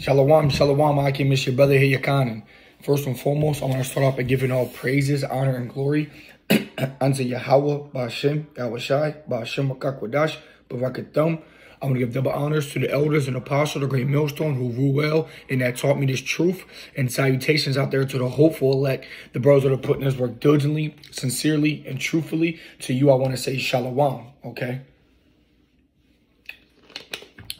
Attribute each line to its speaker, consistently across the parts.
Speaker 1: Shalom, shalom, I can miss your brother here, Yakan. First and foremost, I want to start off by giving all praises, honor, and glory unto Yahweh, Ba'ashem, Yahweh Ba'ashem, Makakwadash, Barakatum. I want to give double honors to the elders and apostles, the great millstone who rule well and that taught me this truth. And salutations out there to the hopeful elect, the brothers that are putting this work diligently, sincerely, and truthfully. To you, I want to say shalom, okay?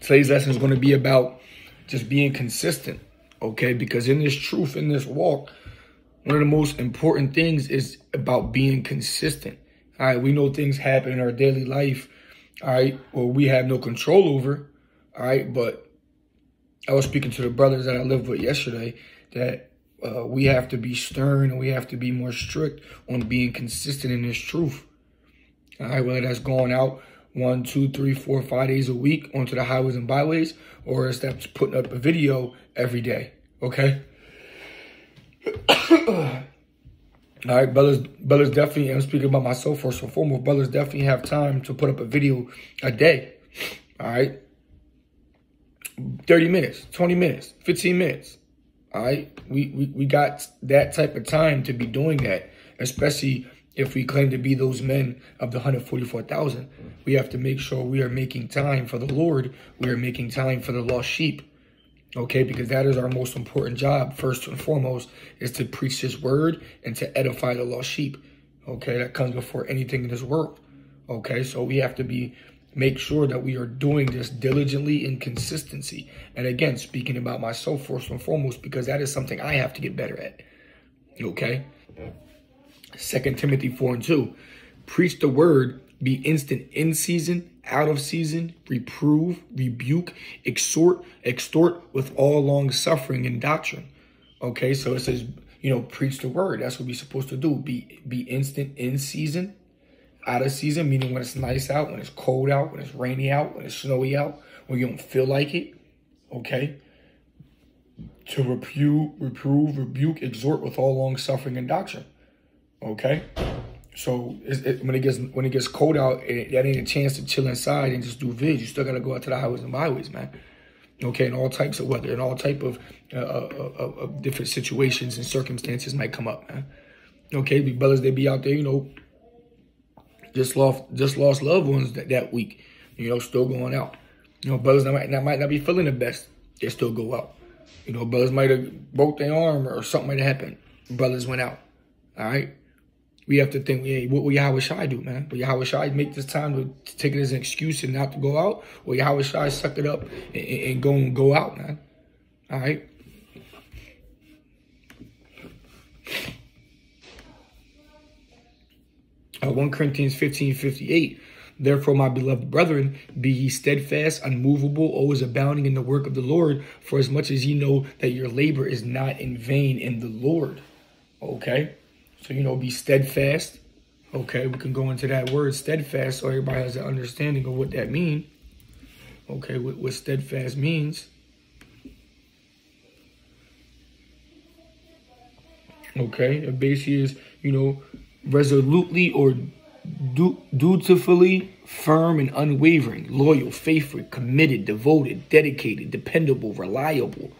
Speaker 1: Today's lesson is going to be about just being consistent, okay? Because in this truth, in this walk, one of the most important things is about being consistent. All right, we know things happen in our daily life, all right, or we have no control over, all right, but I was speaking to the brothers that I lived with yesterday that uh, we have to be stern and we have to be more strict on being consistent in this truth. All right, whether that's going out one, two, three, four, five days a week onto the highways and byways, or is that putting up a video every day? Okay. All right, brothers, brothers definitely, I'm speaking about myself first and foremost, brothers definitely have time to put up a video a day. All right. 30 minutes, 20 minutes, 15 minutes. All right. We, we, we got that type of time to be doing that, especially if we claim to be those men of the 144,000, we have to make sure we are making time for the Lord. We are making time for the lost sheep. Okay, because that is our most important job, first and foremost, is to preach his word and to edify the lost sheep. Okay, that comes before anything in this world. Okay, so we have to be make sure that we are doing this diligently in consistency. And again, speaking about myself first and foremost, because that is something I have to get better at. Okay. Second Timothy 4 and 2. Preach the word, be instant in season, out of season, reprove, rebuke, exhort, extort with all long suffering and doctrine. Okay, so it says, you know, preach the word. That's what we're supposed to do. Be be instant in season, out of season, meaning when it's nice out, when it's cold out, when it's rainy out, when it's snowy out, when you don't feel like it. Okay. To reprove, reprove, rebuke, exhort with all long suffering and doctrine. Okay, so it, when it gets when it gets cold out, that ain't a chance to chill inside and just do vids. You still gotta go out to the highways and byways, man. Okay, and all types of weather and all type of, uh, of, uh, uh, of different situations and circumstances might come up, man. Okay, the brothers they be out there, you know, just lost just lost loved ones that, that week, you know, still going out. You know, brothers that might not might not be feeling the best, they still go out. You know, brothers might have broke their arm or something might have happened. Brothers went out. All right we have to think, hey, what will Yahawashi do, man? Will Yahawashi make this time to, take it as an excuse and not to go out? Or Yahawashi suck it up and, and, go and go out, man? All right? Uh, 1 Corinthians 15, 58. Therefore, my beloved brethren, be ye steadfast, unmovable, always abounding in the work of the Lord, for as much as ye know that your labor is not in vain in the Lord. Okay? So, you know, be steadfast. Okay, we can go into that word steadfast so everybody has an understanding of what that means. Okay, what, what steadfast means. Okay, it basically is, you know, resolutely or du dutifully firm and unwavering, loyal, faithful, committed, devoted, dedicated, dependable, reliable.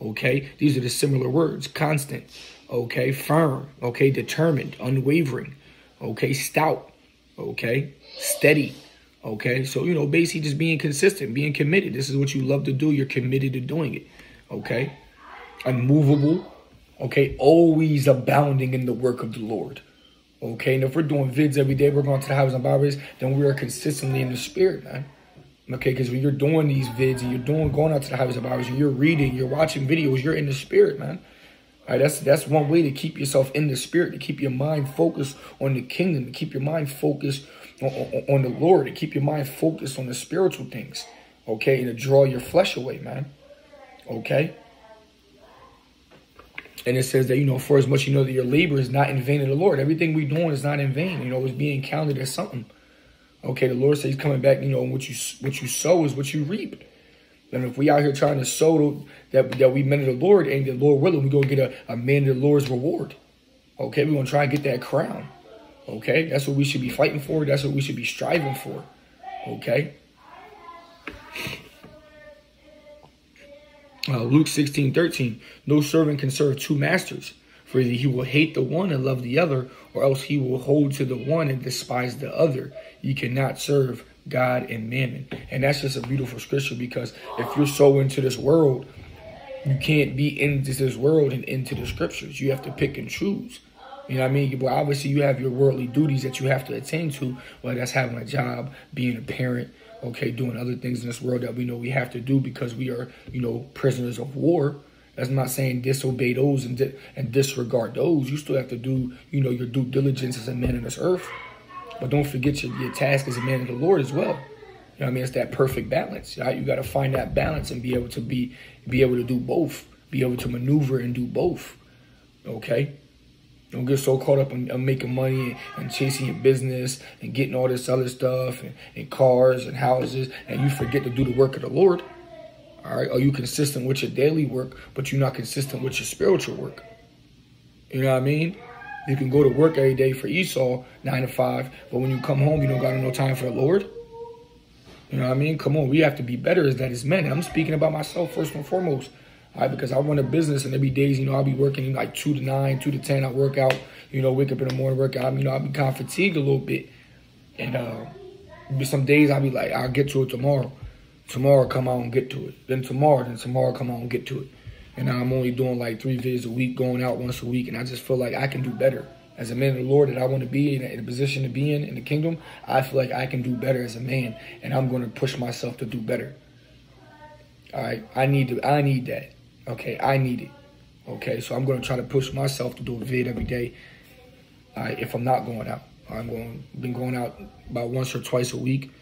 Speaker 1: Okay, these are the similar words. Constant, okay, firm, okay, determined, unwavering, okay, stout, okay, steady, okay. So, you know, basically just being consistent, being committed. This is what you love to do. You're committed to doing it, okay. Unmovable, okay, always abounding in the work of the Lord. Okay, and if we're doing vids every day, we're going to the houses and barbers, then we are consistently in the spirit, man. Okay, because when you're doing these vids and you're doing going out to the houses and barbers, and you're reading, you're watching videos, you're in the spirit, man. All right, that's that's one way to keep yourself in the spirit, to keep your mind focused on the kingdom, to keep your mind focused on, on, on the Lord, to keep your mind focused on the spiritual things. Okay, and to draw your flesh away, man. Okay. And it says that, you know, for as much you know that your labor is not in vain in the Lord. Everything we doing is not in vain. You know, it's being counted as something. Okay, the Lord says he's coming back, you know, what you what you sow is what you reap. And if we out here trying to sow that that we men of the Lord and the Lord willing, we're gonna get a, a man of the Lord's reward. Okay, we're gonna try and get that crown. Okay, that's what we should be fighting for. That's what we should be striving for. Okay. Uh, Luke 16, 13. No servant can serve two masters, for either he will hate the one and love the other, or else he will hold to the one and despise the other. You cannot serve God and mammon. And that's just a beautiful scripture because if you're so into this world, you can't be into this world and into the scriptures. You have to pick and choose. You know what I mean? But obviously, you have your worldly duties that you have to attend to, whether that's having a job, being a parent, okay, doing other things in this world that we know we have to do because we are, you know, prisoners of war. That's not saying disobey those and, di- and disregard those. You still have to do, you know, your due diligence as a man in this earth. But don't forget your, your task as a man of the Lord as well. You know I mean? It's that perfect balance. Right? You got to find that balance and be able to be be able to do both, be able to maneuver and do both. Okay? Don't get so caught up in, in making money and chasing your business and getting all this other stuff and, and cars and houses, and you forget to do the work of the Lord. All right? Are you consistent with your daily work, but you're not consistent with your spiritual work? You know what I mean? You can go to work every day for Esau, nine to five, but when you come home, you don't got no time for the Lord. You know what I mean? Come on, we have to be better as that as men. I'm speaking about myself first and foremost. All right, because I run a business and every days, you know, I'll be working like two to nine, two to ten. I work out, you know, wake up in the morning, work out. You know, I'll be kind of fatigued a little bit. And uh some days I'll be like, I'll get to it tomorrow. Tomorrow come out and get to it. Then tomorrow, then tomorrow come out and get to it. And now I'm only doing like three videos a week, going out once a week, and I just feel like I can do better as a man of the Lord that I want to be in a, position to be in in the kingdom, I feel like I can do better as a man, and I'm going to push myself to do better. All right, I need to. I need that. Okay, I need it. Okay, so I'm going to try to push myself to do a vid every day. All right, if I'm not going out, I'm going. Been going out about once or twice a week.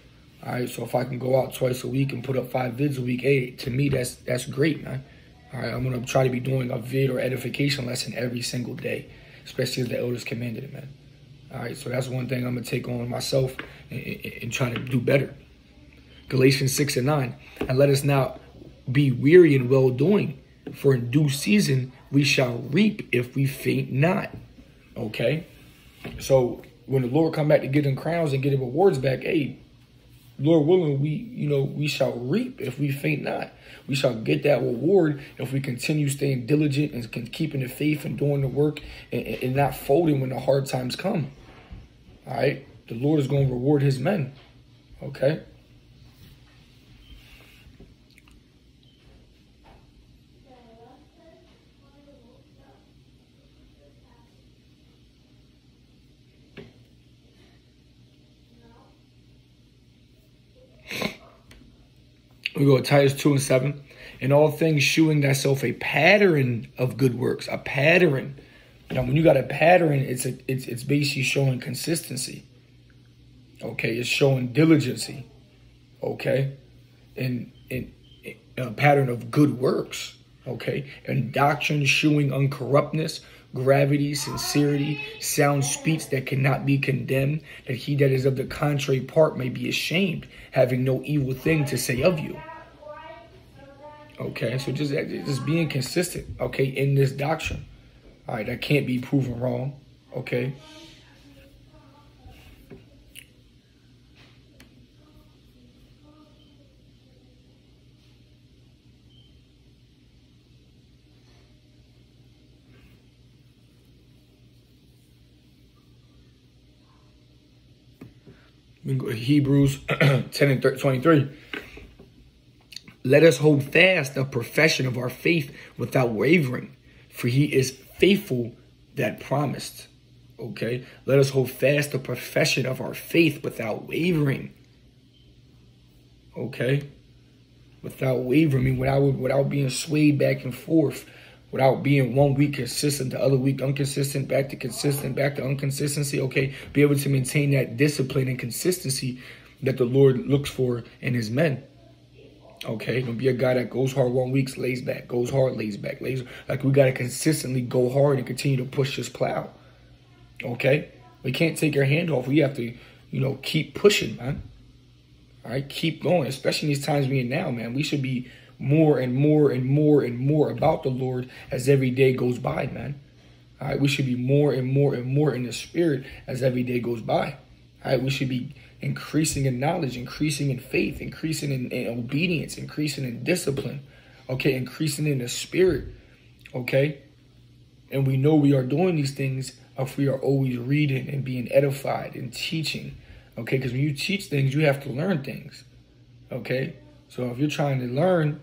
Speaker 1: All right, so if I can go out twice a week and put up five vids a week, hey, to me that's that's great, man. All right, I'm gonna try to be doing a vid or edification lesson every single day especially as the elders commanded it, man. All right, so that's one thing I'm gonna take on myself and, and, and try to do better. Galatians 6 and 9. And let us not be weary in well doing, for in due season we shall reap if we faint not. Okay? So when the Lord come back to get them crowns and get the rewards back, hey, Lord willing, we you know we shall reap if we faint not. We shall get that reward if we continue staying diligent and keeping the faith and doing the work and, and not folding when the hard times come. All right, the Lord is going to reward His men. Okay. We go Titus 2 and 7. In all things, shewing thyself a pattern of good works, a pattern. Now, when you got a pattern, it's a, it's it's basically showing consistency. Okay, it's showing diligency. Okay, and and a pattern of good works. Okay, and doctrine shewing uncorruptness, gravity, sincerity, sound speech that cannot be condemned, that he that is of the contrary part may be ashamed, having no evil thing to say of you. Okay, so just just being consistent, okay, in this doctrine. All right, that can't be proven wrong. Okay. Hebrews 10 and 23. Let us hold fast the profession of our faith without wavering, for he is faithful that promised. Okay? Let us hold fast the profession of our faith without wavering. Okay? Without wavering, without, without being swayed back and forth, without being one week consistent, the other week inconsistent, back to consistent, back to inconsistency. Okay? Be able to maintain that discipline and consistency that the Lord looks for in his men. Okay, don't be a guy that goes hard one week, lays back, goes hard, lays back, lays. Like we gotta consistently go hard and continue to push this plow. Okay, we can't take our hand off. We have to, you know, keep pushing, man. All right, keep going, especially these times we in now, man. We should be more and more and more and more about the Lord as every day goes by, man. All right, we should be more and more and more in the spirit as every day goes by. All right, we should be increasing in knowledge, increasing in faith, increasing in, in obedience, increasing in discipline. Okay, increasing in the spirit. Okay. And we know we are doing these things if we are always reading and being edified and teaching. Okay, because when you teach things, you have to learn things. Okay. So if you're trying to learn,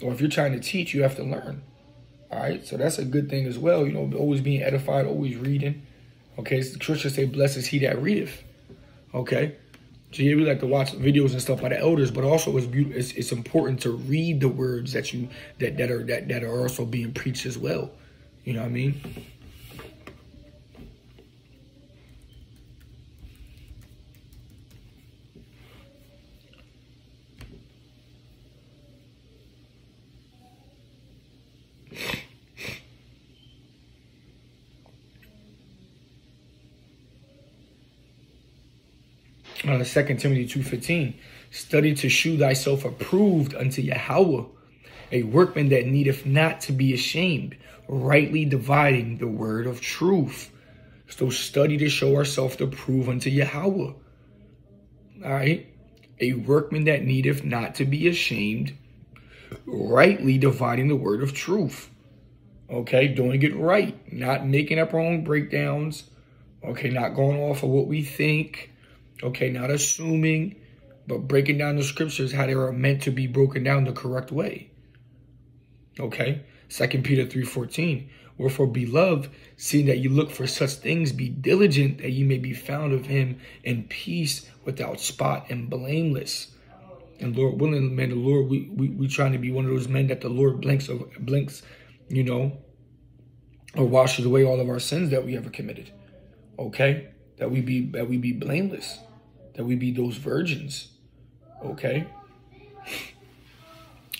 Speaker 1: or if you're trying to teach, you have to learn. All right. So that's a good thing as well. You know, always being edified, always reading. Okay. Scripture say, blessed is he that readeth. Okay. So yeah, we like to watch videos and stuff by the elders, but also it's, it's it's important to read the words that you that that are that that are also being preached as well. You know what I mean? Uh, 2 Timothy 2.15, study to shew thyself approved unto Yahweh, a workman that needeth not to be ashamed, rightly dividing the word of truth. So study to show ourselves to prove unto Yahweh. All right. A workman that needeth not to be ashamed, rightly dividing the word of truth. Okay, doing it right, not making up our own breakdowns. Okay, not going off of what we think. Okay, not assuming, but breaking down the scriptures how they are meant to be broken down the correct way. Okay, Second Peter 3.14, Wherefore, beloved, seeing that you look for such things, be diligent that you may be found of him in peace, without spot and blameless. And Lord willing, man, the Lord, we we we trying to be one of those men that the Lord blinks of blinks, you know, or washes away all of our sins that we ever committed. Okay? That we be that we be blameless that we be those virgins. Okay?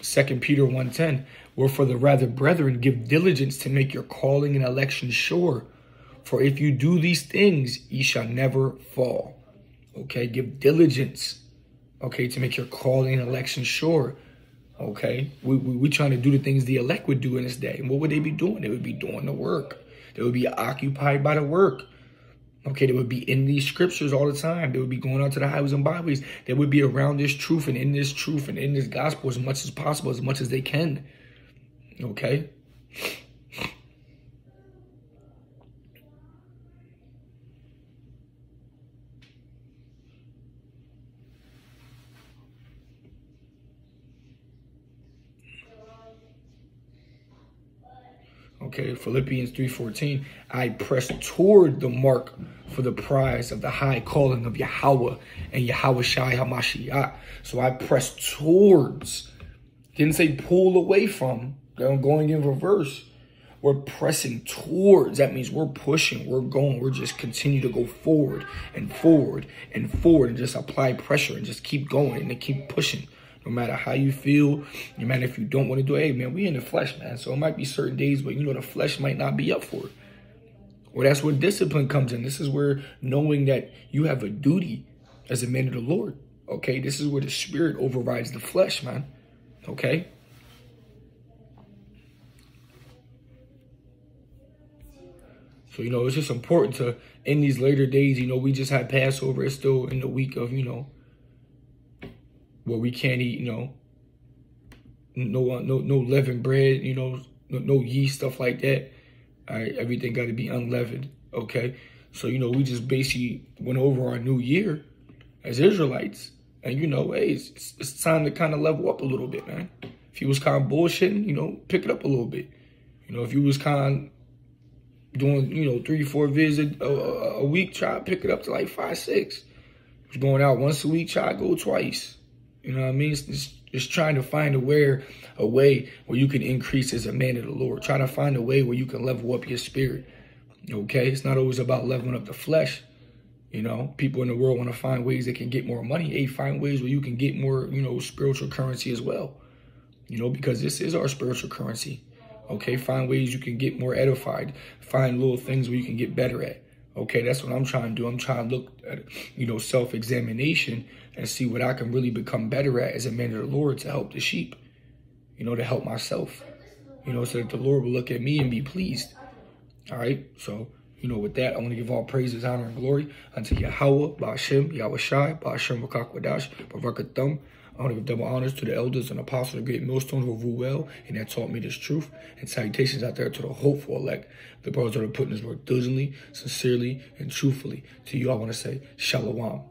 Speaker 1: Second Peter 1.10, Wherefore the rather, brethren, give diligence to make your calling and election sure. For if you do these things, ye shall never fall. Okay, give diligence, okay, to make your calling and election sure. Okay, we, we, we trying to do the things the elect would do in this day. And what would they be doing? They would be doing the work. They would be occupied by the work. Okay, they would be in these scriptures all the time. They would be going out to the highways and byways. They would be around this truth and in this truth and in this gospel as much as possible, as much as they can. Okay? Okay, Philippians 3.14, I press toward the mark for the prize of the high calling of Yahweh and Yahawashi HaMashiach. So I press towards, didn't say pull away from, I'm going in reverse. We're pressing towards. That means we're pushing, we're going, we're just continue to go forward and forward and forward and just apply pressure and just keep going and keep pushing no matter how you feel, no matter if you don't want to do it. Hey, man, we in the flesh, man. So it might be certain days but you know the flesh might not be up for it. Well, that's where discipline comes in. This is where knowing that you have a duty as a man of the Lord. Okay, this is where the spirit overrides the flesh, man. Okay. So, you know, it's just important to, in these later days, you know, we just had Passover. It's still in the week of, you know, where we can't eat, you know, no uh, no no leavened bread, you know, no, no yeast stuff like that. All right, everything got to be unleavened. Okay, so you know we just basically went over our new year as Israelites, and you know, hey, it's, it's time to kind of level up a little bit, man. If you was kind of bullshitting, you know, pick it up a little bit. You know, if you was kind of doing, you know, three, four visits a, a, week, try to pick it up to like five, six. If going out once a week, try to go twice. You know what I mean? It's, just trying to find a way, a way where you can increase as a man of the Lord. Try to find a way where you can level up your spirit. Okay? It's not always about leveling up the flesh. You know, people in the world want to find ways they can get more money. Hey, find ways where you can get more, you know, spiritual currency as well. You know, because this is our spiritual currency. Okay, find ways you can get more edified. Find little things where you can get better at. Okay, that's what I'm trying to do. I'm trying to look at, you know, self-examination and see what I can really become better at as a man of the Lord to help the sheep, you know, to help myself, you know, so that the Lord will look at me and be pleased. All right. So, you know, with that, I want to give all praises, honor, and glory unto Yahweh, Ba'ashem, Yahawashi, Ba'ashem, Rakakwadash, Barakathum, I want to give double honors to the elders and apostles of the great millstone who rule well and that taught me this truth. And salutations out there to the hopeful elect, the brothers that are putting this work diligently, sincerely, and truthfully. To you, I want to say, Shalom.